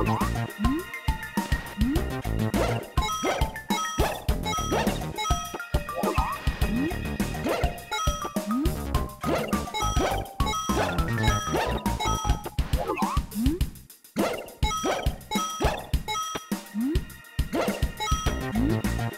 Come on. Huh?